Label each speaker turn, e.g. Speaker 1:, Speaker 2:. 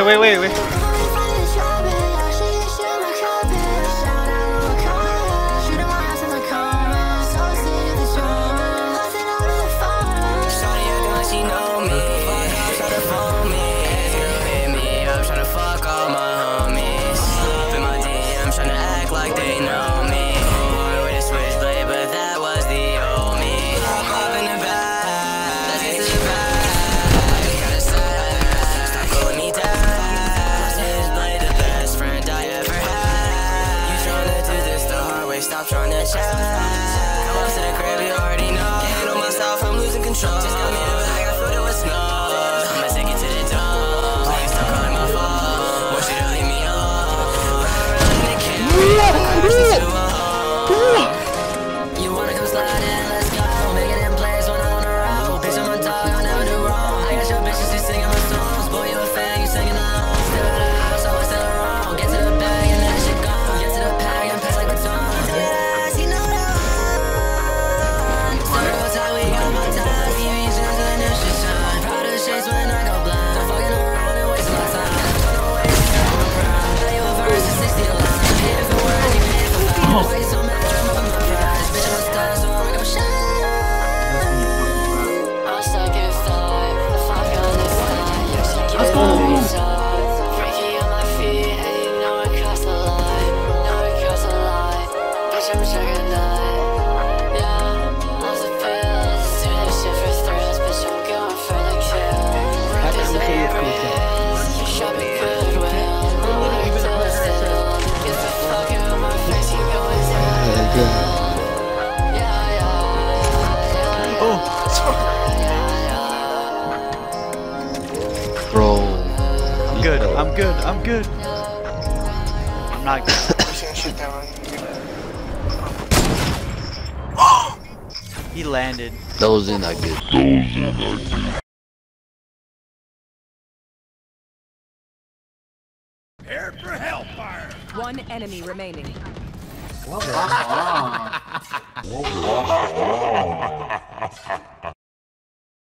Speaker 1: Hey, wait, wait, wait.
Speaker 2: drunk. Just got me the bag, I filled it with snow. I'ma take it to the dome. Please don't call my phone. Want you to leave me alone. Rather than a kid, I'm just too old. Vamos. Let's go. I'm good, I'm good. I'm not good. he landed. Those in are good. Those in
Speaker 1: are good.
Speaker 3: Prepare for hellfire!
Speaker 4: One enemy remaining. Well,